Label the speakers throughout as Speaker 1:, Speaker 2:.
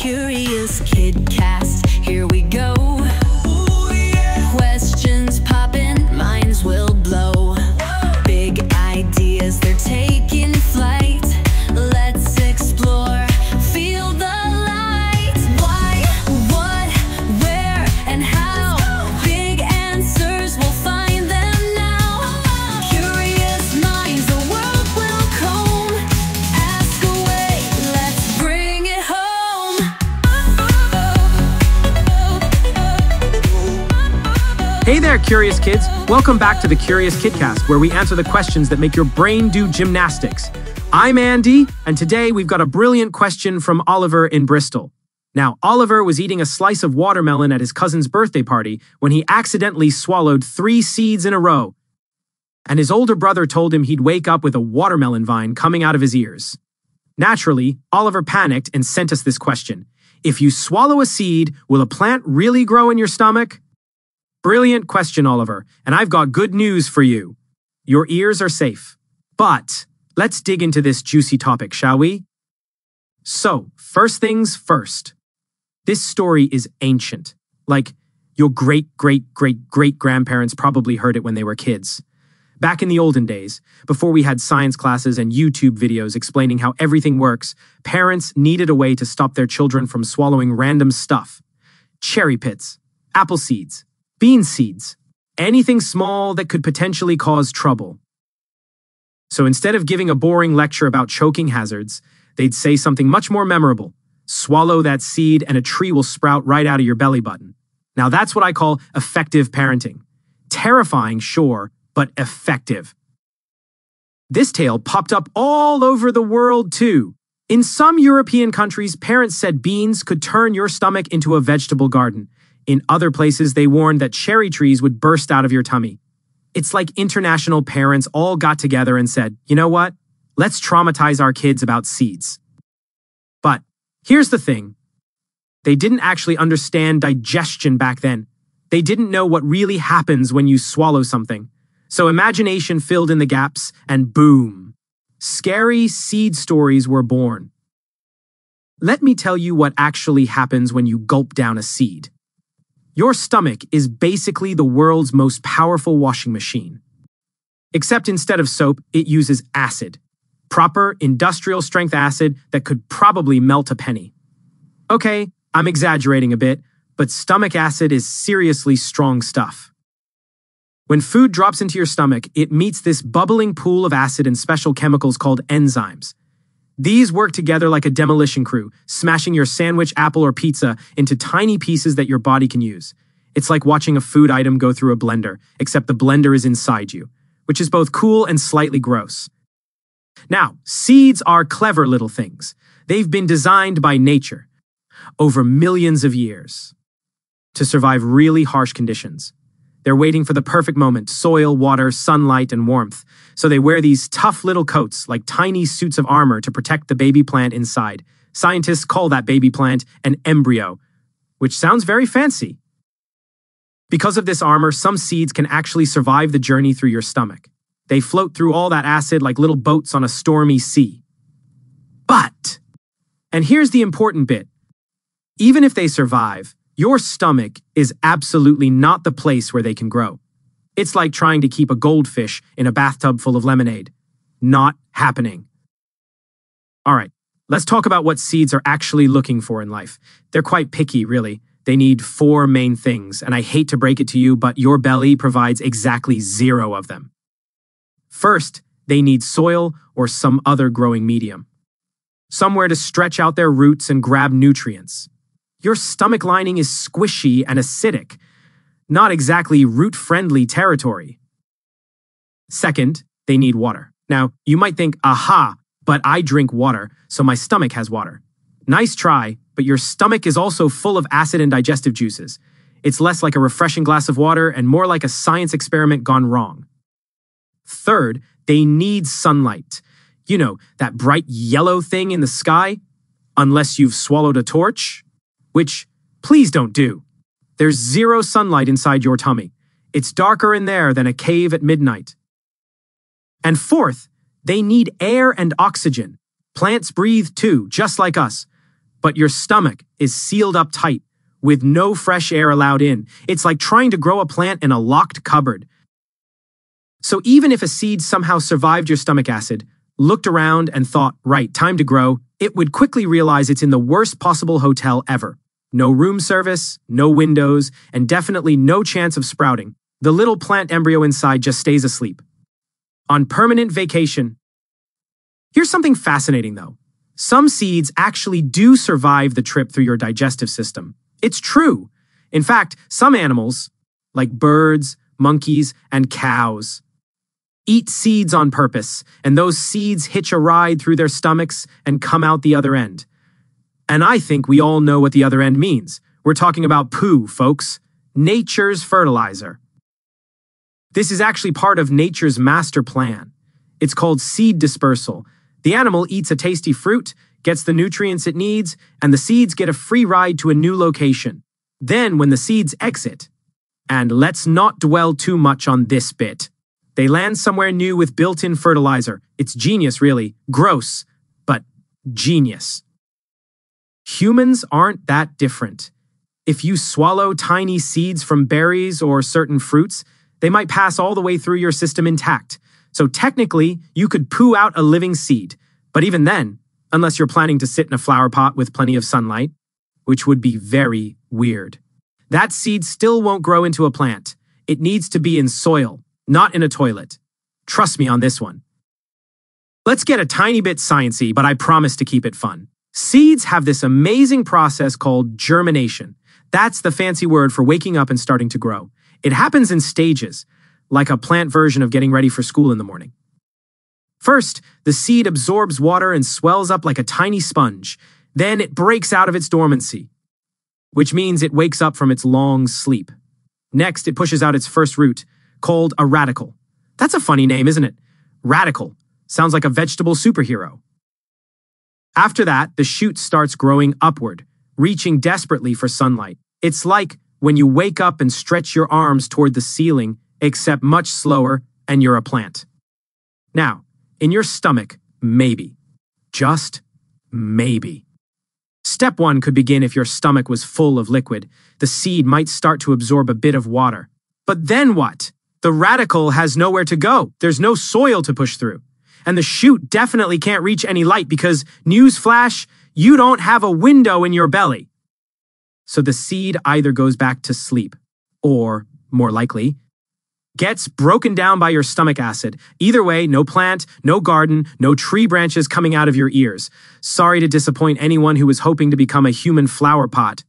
Speaker 1: Curious Kidcast, here we go.
Speaker 2: Hey there, curious kids. Welcome back to the Curious Kidcast, where we answer the questions that make your brain do gymnastics. I'm Andy, and today we've got a brilliant question from Oliver in Bristol. Now, Oliver was eating a slice of watermelon at his cousin's birthday party when he accidentally swallowed three seeds in a row. And his older brother told him he'd wake up with a watermelon vine coming out of his ears. Naturally, Oliver panicked and sent us this question If you swallow a seed, will a plant really grow in your stomach? Brilliant question, Oliver, and I've got good news for you. Your ears are safe. But let's dig into this juicy topic, shall we? So, first things first. This story is ancient. Like, your great great great great grandparents probably heard it when they were kids. Back in the olden days, before we had science classes and YouTube videos explaining how everything works, parents needed a way to stop their children from swallowing random stuff cherry pits, apple seeds, bean seeds, anything small that could potentially cause trouble. So instead of giving a boring lecture about choking hazards, they'd say something much more memorable swallow that seed and a tree will sprout right out of your belly button. Now that's what I call effective parenting. Terrifying, sure, but effective. This tale popped up all over the world too. In some European countries, parents said beans could turn your stomach into a vegetable garden. In other places, they warned that cherry trees would burst out of your tummy. It's like international parents all got together and said, you know what? Let's traumatize our kids about seeds. But here's the thing they didn't actually understand digestion back then. They didn't know what really happens when you swallow something. So imagination filled in the gaps, and boom, scary seed stories were born. Let me tell you what actually happens when you gulp down a seed. Your stomach is basically the world's most powerful washing machine. Except instead of soap, it uses acid. Proper industrial strength acid that could probably melt a penny. Okay, I'm exaggerating a bit, but stomach acid is seriously strong stuff. When food drops into your stomach, it meets this bubbling pool of acid and special chemicals called enzymes. These work together like a demolition crew, smashing your sandwich, apple, or pizza into tiny pieces that your body can use. It's like watching a food item go through a blender, except the blender is inside you, which is both cool and slightly gross. Now, seeds are clever little things. They've been designed by nature over millions of years to survive really harsh conditions. They're waiting for the perfect moment soil, water, sunlight, and warmth. So they wear these tough little coats, like tiny suits of armor, to protect the baby plant inside. Scientists call that baby plant an embryo, which sounds very fancy. Because of this armor, some seeds can actually survive the journey through your stomach. They float through all that acid like little boats on a stormy sea. But, and here's the important bit even if they survive, your stomach is absolutely not the place where they can grow. It's like trying to keep a goldfish in a bathtub full of lemonade. Not happening. All right, let's talk about what seeds are actually looking for in life. They're quite picky, really. They need four main things, and I hate to break it to you, but your belly provides exactly zero of them. First, they need soil or some other growing medium. Somewhere to stretch out their roots and grab nutrients. Your stomach lining is squishy and acidic, not exactly root friendly territory. Second, they need water. Now, you might think, aha, but I drink water, so my stomach has water. Nice try, but your stomach is also full of acid and digestive juices. It's less like a refreshing glass of water and more like a science experiment gone wrong. Third, they need sunlight. You know, that bright yellow thing in the sky? Unless you've swallowed a torch, which please don't do. There's zero sunlight inside your tummy. It's darker in there than a cave at midnight. And fourth, they need air and oxygen. Plants breathe too, just like us. but your stomach is sealed up tight with no fresh air allowed in. It's like trying to grow a plant in a locked cupboard. So even if a seed somehow survived your stomach acid, looked around and thought, right, time to grow, it would quickly realize it's in the worst possible hotel ever. No room service, no windows, and definitely no chance of sprouting. The little plant embryo inside just stays asleep. On permanent vacation. Here's something fascinating though. Some seeds actually do survive the trip through your digestive system. It's true. In fact, some animals, like birds, monkeys, and cows, eat seeds on purpose, and those seeds hitch a ride through their stomachs and come out the other end. And I think we all know what the other end means. We're talking about poo, folks. Nature's fertilizer. This is actually part of nature's master plan. It's called seed dispersal. The animal eats a tasty fruit, gets the nutrients it needs, and the seeds get a free ride to a new location. Then, when the seeds exit, and let's not dwell too much on this bit. They land somewhere new with built in fertilizer. It's genius, really. Gross, but genius. Humans aren't that different. If you swallow tiny seeds from berries or certain fruits, they might pass all the way through your system intact. So technically, you could poo out a living seed. But even then, unless you're planning to sit in a flower pot with plenty of sunlight, which would be very weird, that seed still won't grow into a plant. It needs to be in soil, not in a toilet. Trust me on this one. Let's get a tiny bit sciency, but I promise to keep it fun. Seeds have this amazing process called germination. That's the fancy word for waking up and starting to grow. It happens in stages, like a plant version of getting ready for school in the morning. First, the seed absorbs water and swells up like a tiny sponge. Then it breaks out of its dormancy, which means it wakes up from its long sleep. Next, it pushes out its first root, called a radicle. That's a funny name, isn't it? Radical. Sounds like a vegetable superhero. After that, the shoot starts growing upward, reaching desperately for sunlight. It's like when you wake up and stretch your arms toward the ceiling, except much slower, and you're a plant. Now, in your stomach, maybe. Just maybe. Step one could begin if your stomach was full of liquid. The seed might start to absorb a bit of water. But then what? The radicle has nowhere to go. There's no soil to push through. And the shoot definitely can't reach any light because, newsflash, you don't have a window in your belly. So the seed either goes back to sleep, or, more likely, gets broken down by your stomach acid. Either way, no plant, no garden, no tree branches coming out of your ears. Sorry to disappoint anyone who was hoping to become a human flower pot.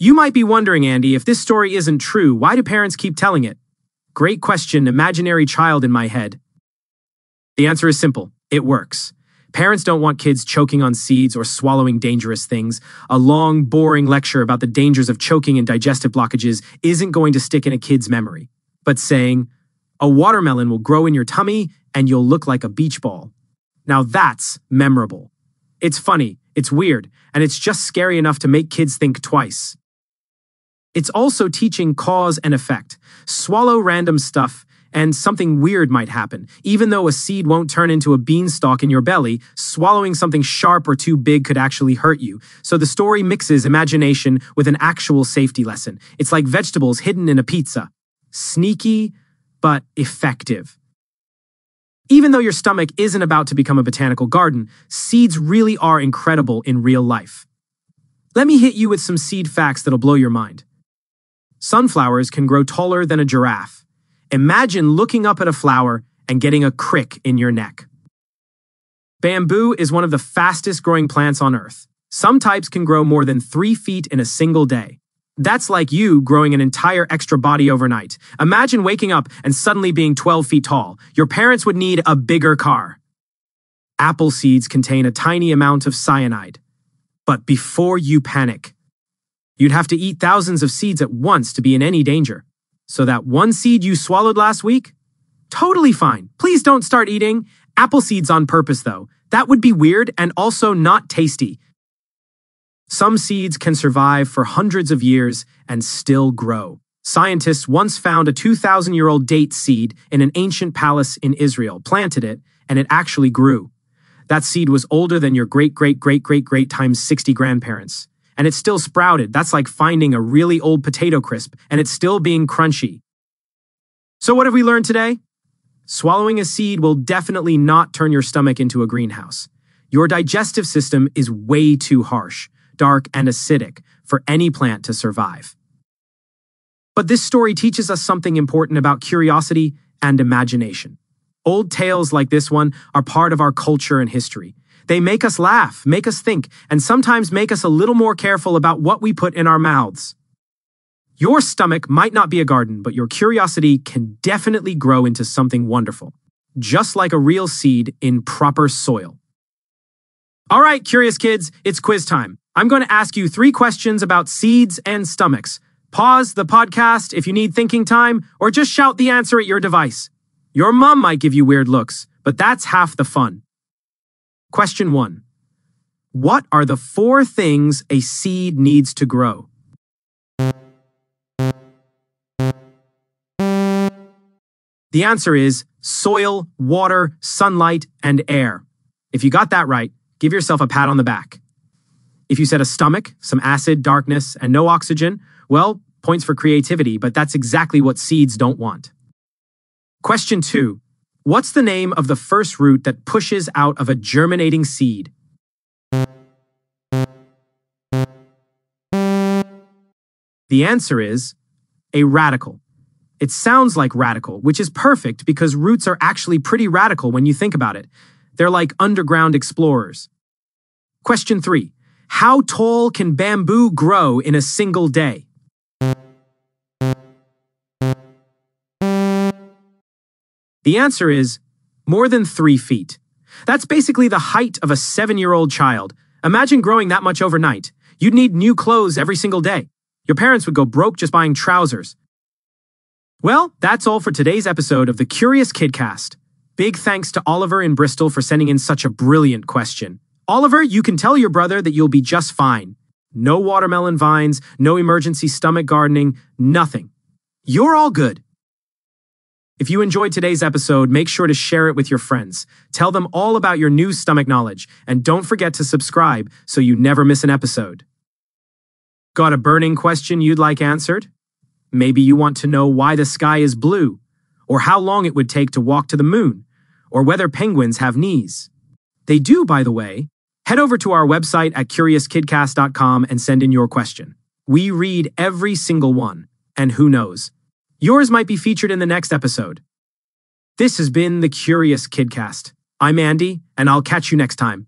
Speaker 2: You might be wondering, Andy, if this story isn't true, why do parents keep telling it? Great question, imaginary child in my head. The answer is simple it works. Parents don't want kids choking on seeds or swallowing dangerous things. A long, boring lecture about the dangers of choking and digestive blockages isn't going to stick in a kid's memory but saying, a watermelon will grow in your tummy and you'll look like a beach ball. Now that's memorable. It's funny, it's weird, and it's just scary enough to make kids think twice. It's also teaching cause and effect. Swallow random stuff, and something weird might happen. Even though a seed won't turn into a beanstalk in your belly, swallowing something sharp or too big could actually hurt you. So the story mixes imagination with an actual safety lesson. It's like vegetables hidden in a pizza sneaky, but effective. Even though your stomach isn't about to become a botanical garden, seeds really are incredible in real life. Let me hit you with some seed facts that'll blow your mind. Sunflowers can grow taller than a giraffe. Imagine looking up at a flower and getting a crick in your neck. Bamboo is one of the fastest growing plants on Earth. Some types can grow more than three feet in a single day. That's like you growing an entire extra body overnight. Imagine waking up and suddenly being 12 feet tall. Your parents would need a bigger car. Apple seeds contain a tiny amount of cyanide. But before you panic, you'd have to eat thousands of seeds at once to be in any danger. So that one seed you swallowed last week? Totally fine. Please don't start eating apple seeds on purpose, though. That would be weird and also not tasty. Some seeds can survive for hundreds of years and still grow. Scientists once found a 2,000 year old date seed in an ancient palace in Israel, planted it, and it actually grew. That seed was older than your great great great great great times 60 grandparents. And it still sprouted. That's like finding a really old potato crisp and it's still being crunchy. So, what have we learned today? Swallowing a seed will definitely not turn your stomach into a greenhouse. Your digestive system is way too harsh, dark, and acidic for any plant to survive. But this story teaches us something important about curiosity and imagination. Old tales like this one are part of our culture and history. They make us laugh, make us think, and sometimes make us a little more careful about what we put in our mouths. Your stomach might not be a garden, but your curiosity can definitely grow into something wonderful, just like a real seed in proper soil. All right, curious kids, it's quiz time. I'm going to ask you three questions about seeds and stomachs. Pause the podcast if you need thinking time, or just shout the answer at your device. Your mom might give you weird looks, but that's half the fun. Question one What are the four things a seed needs to grow? The answer is soil, water, sunlight, and air. If you got that right, give yourself a pat on the back. If you said a stomach, some acid, darkness, and no oxygen, well, points for creativity, but that's exactly what seeds don't want. Question two What's the name of the first root that pushes out of a germinating seed? The answer is a radicle. It sounds like radical, which is perfect because roots are actually pretty radical when you think about it. They're like underground explorers. Question three How tall can bamboo grow in a single day? The answer is more than three feet. That's basically the height of a seven year old child. Imagine growing that much overnight. You'd need new clothes every single day. Your parents would go broke just buying trousers. Well, that's all for today's episode of the Curious Kidcast. Big thanks to Oliver in Bristol for sending in such a brilliant question. Oliver, you can tell your brother that you'll be just fine. No watermelon vines, no emergency stomach gardening, nothing. You're all good. If you enjoyed today's episode, make sure to share it with your friends. Tell them all about your new stomach knowledge, and don't forget to subscribe so you never miss an episode. Got a burning question you'd like answered? Maybe you want to know why the sky is blue, or how long it would take to walk to the moon, or whether penguins have knees. They do, by the way. Head over to our website at CuriousKidcast.com and send in your question. We read every single one, and who knows? Yours might be featured in the next episode. This has been the Curious Kidcast. I'm Andy, and I'll catch you next time.